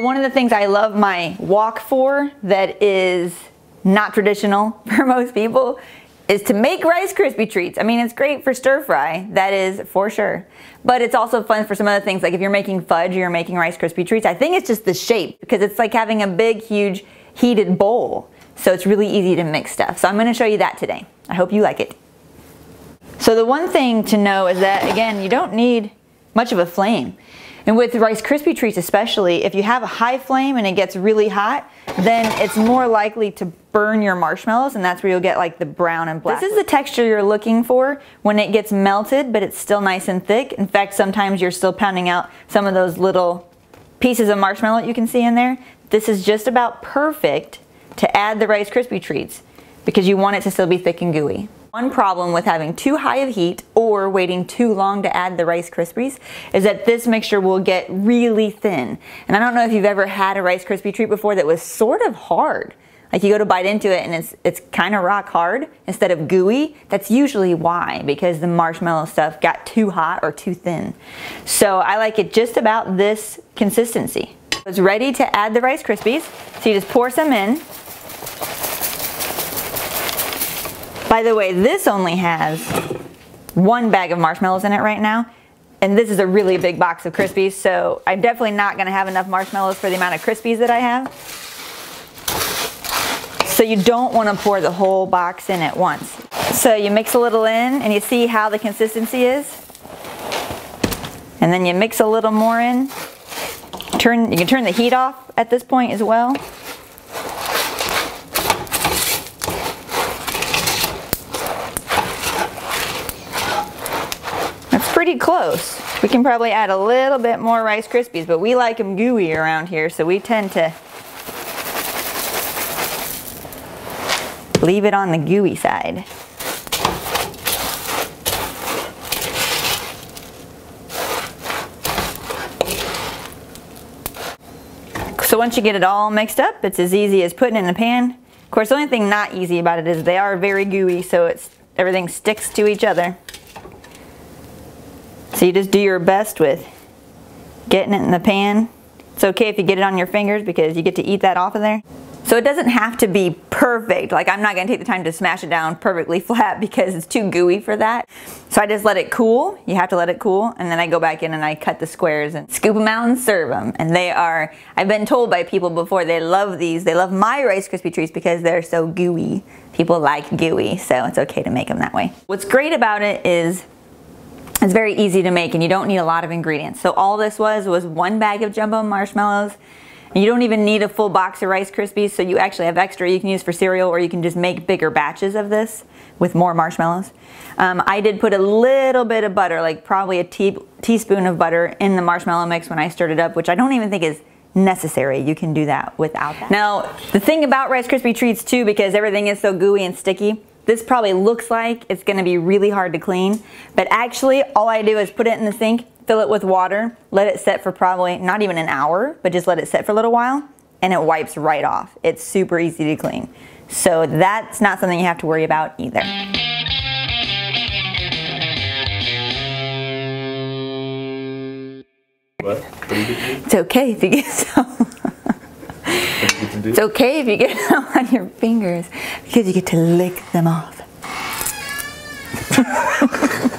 One of the things I love my wok for that is not traditional for most people is to make Rice Krispie treats. I mean, it's great for stir fry, that is for sure. But it's also fun for some other things, like if you're making fudge or you're making Rice Krispie treats. I think it's just the shape, because it's like having a big, huge, heated bowl. So it's really easy to mix stuff. So I'm gonna show you that today. I hope you like it. So the one thing to know is that, again, you don't need much of a flame. And with Rice Krispie treats especially, if you have a high flame and it gets really hot, then it's more likely to burn your marshmallows and that's where you'll get like the brown and black. This is the texture you're looking for when it gets melted, but it's still nice and thick. In fact, sometimes you're still pounding out some of those little pieces of marshmallow that you can see in there. This is just about perfect to add the Rice Krispie treats because you want it to still be thick and gooey. One problem with having too high of heat or waiting too long to add the Rice Krispies is that this mixture will get really thin. And I don't know if you've ever had a Rice Krispie treat before that was sort of hard. Like you go to bite into it and it's, it's kind of rock hard instead of gooey. That's usually why, because the marshmallow stuff got too hot or too thin. So I like it just about this consistency. It's ready to add the Rice Krispies. So you just pour some in. By the way, this only has one bag of marshmallows in it right now. And this is a really big box of Krispies, so I'm definitely not gonna have enough marshmallows for the amount of Krispies that I have. So you don't wanna pour the whole box in at once. So you mix a little in and you see how the consistency is. And then you mix a little more in. Turn, you can turn the heat off at this point as well. Pretty close. We can probably add a little bit more Rice Krispies, but we like them gooey around here, so we tend to leave it on the gooey side. So once you get it all mixed up, it's as easy as putting in the pan. Of course, the only thing not easy about it is they are very gooey, so it's everything sticks to each other. So you just do your best with getting it in the pan. It's okay if you get it on your fingers because you get to eat that off of there. So it doesn't have to be perfect. Like I'm not gonna take the time to smash it down perfectly flat because it's too gooey for that. So I just let it cool. You have to let it cool. And then I go back in and I cut the squares and scoop them out and serve them. And they are, I've been told by people before, they love these. They love my Rice Krispie treats because they're so gooey. People like gooey, so it's okay to make them that way. What's great about it is it's very easy to make and you don't need a lot of ingredients. So all this was was one bag of jumbo marshmallows. And you don't even need a full box of Rice Krispies, so you actually have extra you can use for cereal or you can just make bigger batches of this with more marshmallows. Um, I did put a little bit of butter, like probably a tea teaspoon of butter in the marshmallow mix when I stirred it up, which I don't even think is necessary. You can do that without that. Now, the thing about Rice Krispie treats too, because everything is so gooey and sticky, this probably looks like it's gonna be really hard to clean, but actually all I do is put it in the sink, fill it with water, let it set for probably not even an hour, but just let it set for a little while, and it wipes right off. It's super easy to clean. So that's not something you have to worry about either. What? It's okay if you get some. It's okay if you get them on your fingers because you get to lick them off.